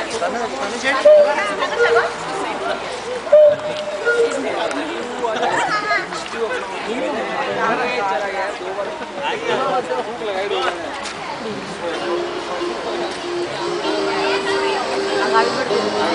나는 나는 제일 아가리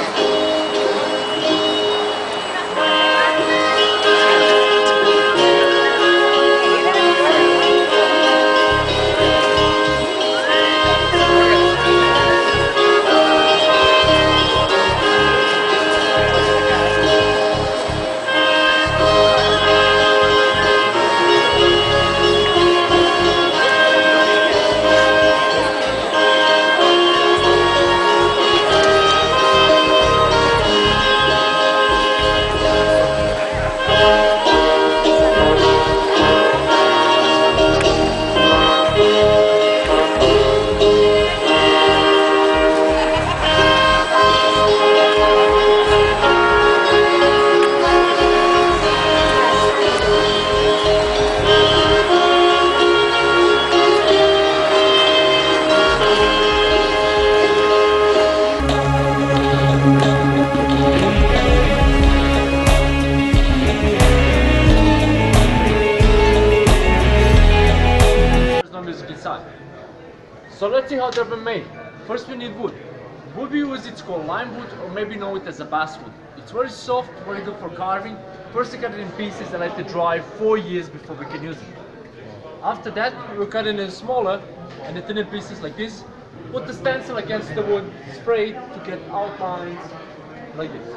So let's see how they've been made. First we need wood. Wood we use it's called lime wood or maybe know it as a basswood. It's very soft, very good for carving. First we cut it in pieces and let it dry four years before we can use it. After that we cut it in smaller and in thinner pieces like this. Put the stencil against the wood, spray it to get outlines like this.